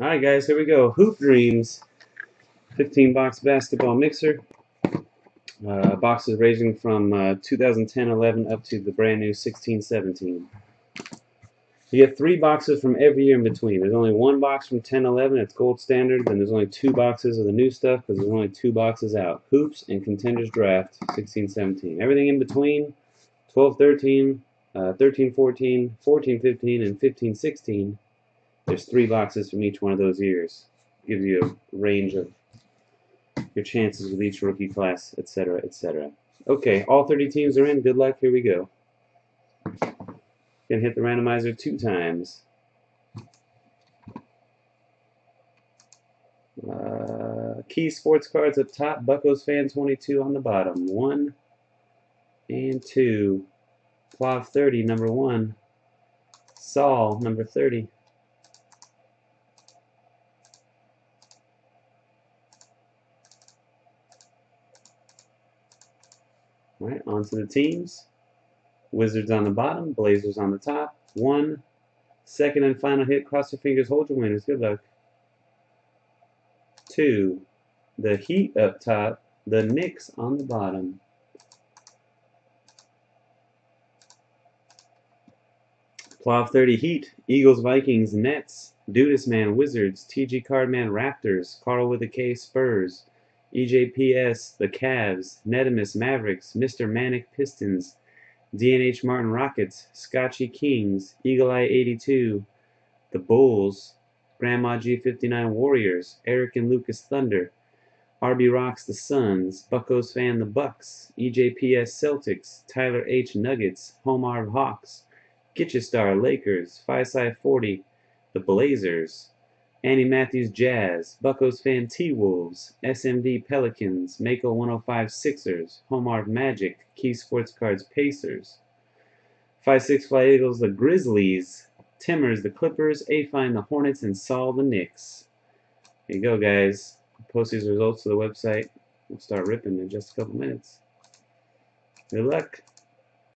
Alright guys, here we go. Hoop Dreams. 15 box basketball mixer. Uh, boxes ranging from uh, 2010-11 up to the brand new 16-17. You get three boxes from every year in between. There's only one box from 10-11, it's gold standard. Then there's only two boxes of the new stuff because there's only two boxes out. Hoops and Contenders Draft 16-17. Everything in between 12-13, 13-14, 14-15, and 15-16 there's three boxes from each one of those years. Gives you a range of your chances with each rookie class, etc., etc. Okay, all 30 teams are in. Good luck. Here we go. Gonna hit the randomizer two times. Uh, key sports cards up top. Buckos fan 22 on the bottom. One and two. Plav 30, number one. Saul, number 30. All right, onto the teams. Wizards on the bottom, Blazers on the top. One, second and final hit. Cross your fingers, hold your winners. Good luck. Two, the Heat up top, the Knicks on the bottom. Plav 30 Heat, Eagles, Vikings, Nets, Dudas Man, Wizards, TG Cardman, Raptors, Carl with a K, Spurs, EJPS, the Cavs, Nedimus, Mavericks, Mr. Manic, Pistons, DNH Martin, Rockets, Scotchy, Kings, Eagle Eye 82, the Bulls, Grandma G59, Warriors, Eric and Lucas, Thunder, RB Rocks, the Suns, Buckos Fan, the Bucks, EJPS, Celtics, Tyler H, Nuggets, Homar Hawks, Gitchestar, Lakers, Fireside 40, the Blazers, Annie Matthews Jazz, Buckos Fan T-Wolves, SMD Pelicans, Mako 105 Sixers, Homar Magic, Key Sports Cards Pacers, 5-6 Fly Eagles the Grizzlies, Timmers the Clippers, Afine the Hornets, and Saul the Knicks. There you go guys. Post these results to the website. We'll start ripping in just a couple minutes. Good luck.